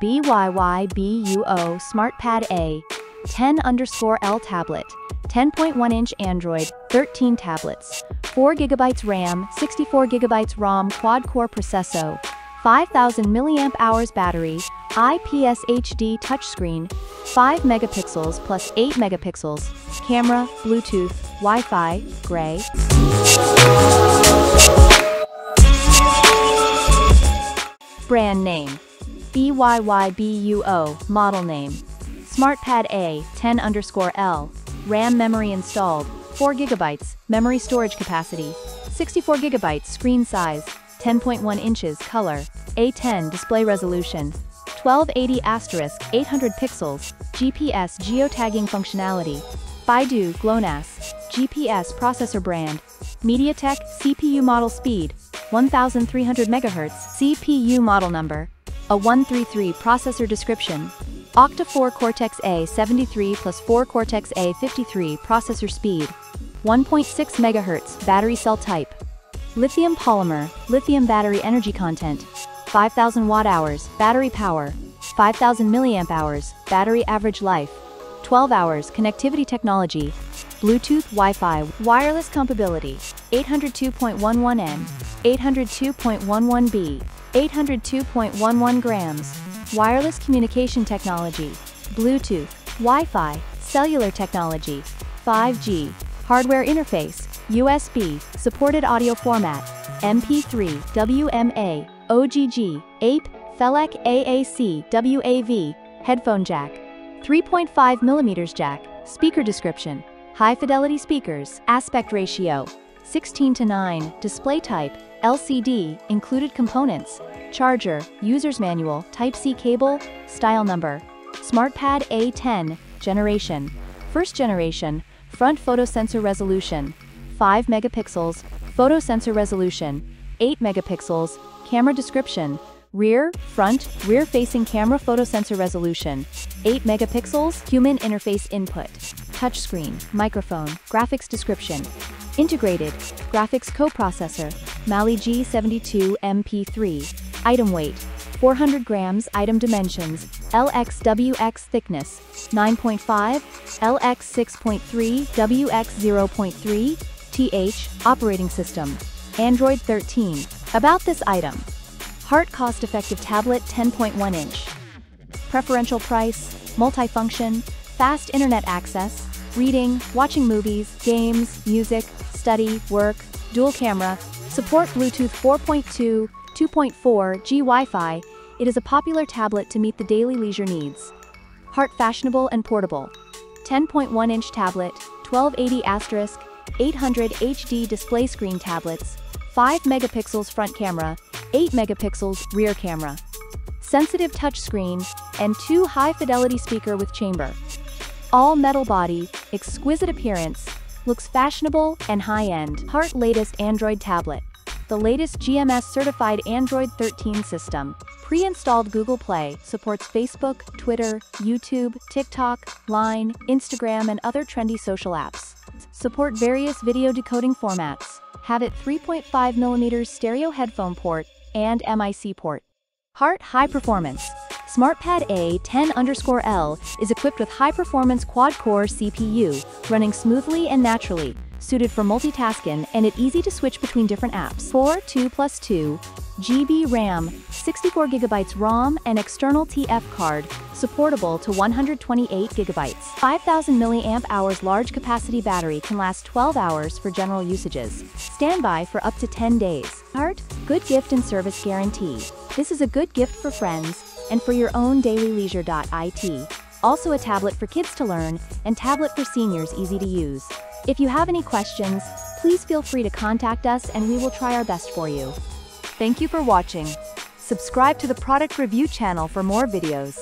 BYYBUO SmartPad A, 10 underscore L tablet, 10.1 inch Android, 13 tablets, 4 GB RAM, 64 GB ROM quad core processor, 5000 mAh hours battery, IPS HD touchscreen, 5 megapixels plus 8 megapixels, camera, Bluetooth, Wi-Fi, gray. Brand name. BYYBUO, model name. SmartPad A, 10 underscore L. RAM memory installed, 4 gigabytes, memory storage capacity, 64 gigabytes screen size, 10.1 inches color, A10 display resolution, 1280 asterisk 800 pixels, GPS geotagging functionality, BeiDou GLONASS, GPS processor brand, MediaTek CPU model speed, 1300 MHz CPU model number, a 133 processor description, Octa-4 Cortex-A73 plus 4 Cortex-A53 processor speed, 1.6 MHz battery cell type, lithium polymer, lithium battery energy content, 5000 watt-hours battery power, 5000 milliamp hours battery average life, 12 hours connectivity technology, Bluetooth Wi-Fi wireless compatibility, 802.11n, 802.11b, 802.11 grams, wireless communication technology, Bluetooth, Wi-Fi, cellular technology, 5G, hardware interface, USB, supported audio format, MP3, WMA, OGG, APE, FLAC AAC, WAV, headphone jack, 3.5mm jack, speaker description, high fidelity speakers, aspect ratio, 16 to 9, display type, LCD, included components, charger, user's manual, Type-C cable, style number, SmartPad A10, generation, first generation, front photo sensor resolution, 5 megapixels, photo sensor resolution, 8 megapixels, camera description, rear, front, rear-facing camera photo sensor resolution, 8 megapixels, human interface input, touchscreen, microphone, graphics description, integrated, graphics coprocessor, Mali G72 MP3, Item weight, 400 grams Item dimensions, LXWX thickness, 9.5, LX 6.3, WX 0.3, TH, operating system, Android 13. About this item. Heart cost-effective tablet 10.1 inch. Preferential price, multifunction, fast internet access, reading, watching movies, games, music, study, work, dual camera, support Bluetooth 4.2, 2.4 G Wi-Fi, it is a popular tablet to meet the daily leisure needs. Heart fashionable and portable. 10.1-inch tablet, 1280 asterisk, 800 HD display screen tablets, 5 megapixels front camera, 8 megapixels rear camera. Sensitive touch touchscreen, and 2 high-fidelity speaker with chamber. All metal body, exquisite appearance, looks fashionable and high-end. Heart latest Android tablet the latest GMS-certified Android 13 system. Pre-installed Google Play supports Facebook, Twitter, YouTube, TikTok, Line, Instagram and other trendy social apps. Support various video decoding formats. Have it 3.5mm stereo headphone port and MIC port. Heart High Performance. SmartPad A 10 underscore L is equipped with high-performance quad-core CPU, running smoothly and naturally, suited for multitasking and it easy to switch between different apps. 4 2 plus 2 GB RAM, 64 GB ROM and external TF card, supportable to 128 GB. 5000 mAh large capacity battery can last 12 hours for general usages. Standby for up to 10 days. Heart, good gift and service guarantee. This is a good gift for friends and for your own daily leisure.it. Also a tablet for kids to learn and tablet for seniors easy to use. If you have any questions, please feel free to contact us and we will try our best for you. Thank you for watching. Subscribe to the product review channel for more videos.